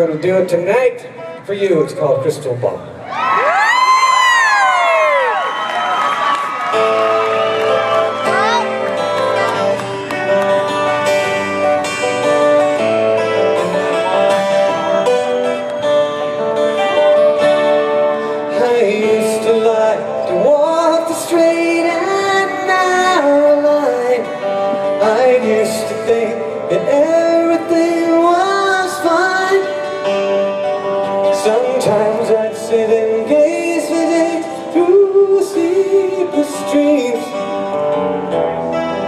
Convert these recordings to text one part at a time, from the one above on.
We're going to do it tonight for you. It's called Crystal Ball. Straight and narrow line. I used to think that Sometimes I'd sit and gaze for days through sleepless dreams,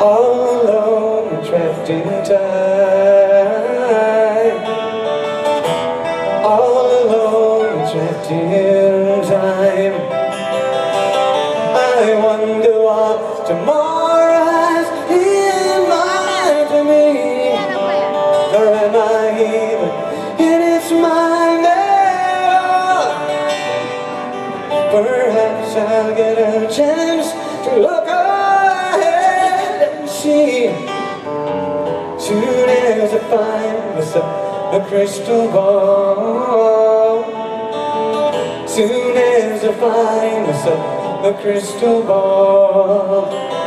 all alone trapped in time. All alone trapped in time. I'll get a chance to look ahead and see. Soon as I find myself a crystal ball. Soon as I find myself a crystal ball.